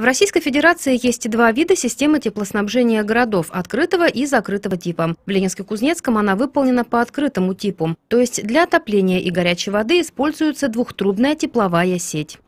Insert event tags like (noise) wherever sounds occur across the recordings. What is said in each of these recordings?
В Российской Федерации есть два вида системы теплоснабжения городов – открытого и закрытого типа. В Ленинске-Кузнецком она выполнена по открытому типу, то есть для отопления и горячей воды используется двухтрубная тепловая сеть.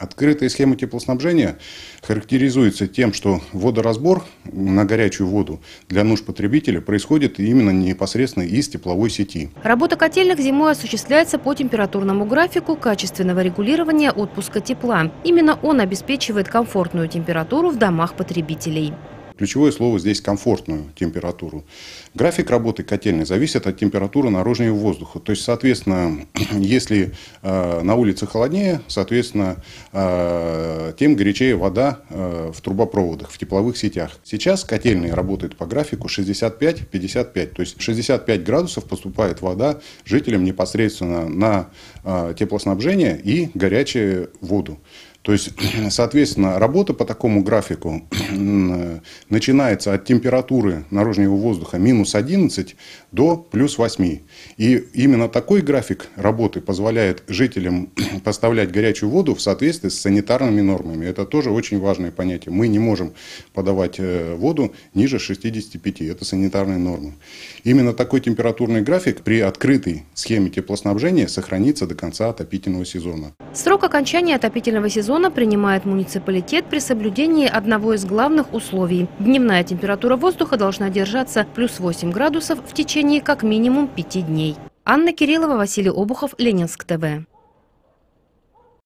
Открытая схема теплоснабжения характеризуется тем, что водоразбор на горячую воду для нужд потребителя происходит именно непосредственно из тепловой сети. Работа котельных зимой осуществляется по температурному графику качественного регулирования отпуска тепла. Именно он обеспечивает комфортную температуру в домах потребителей. Ключевое слово здесь комфортную температуру. График работы котельной зависит от температуры наружного воздуха. То есть, соответственно, (clears throat) если э, на улице холоднее, соответственно, э, тем горячее вода э, в трубопроводах, в тепловых сетях. Сейчас котельные работают по графику 65-55. То есть 65 градусов поступает вода жителям непосредственно на э, теплоснабжение и горячую воду. То есть, (clears throat) соответственно, работа по такому графику (clears throat) начинается от температуры наружного воздуха минус 11 до плюс 8. И именно такой график работы позволяет жителям (clears throat) (clears throat) поставлять горячую воду в соответствии с санитарными нормами. Это тоже очень важное понятие. Мы не можем подавать э, воду ниже 65. Это санитарные нормы. Именно такой температурный график при открытой схеме теплоснабжения сохранится до конца отопительного сезона. Срок окончания отопительного сезона принимает муниципалитет при соблюдении одного из главных условий. Дневная температура воздуха должна держаться плюс 8 градусов в течение как минимум 5 дней. Анна Кириллова, Василий Обухов, Ленинск ТВ.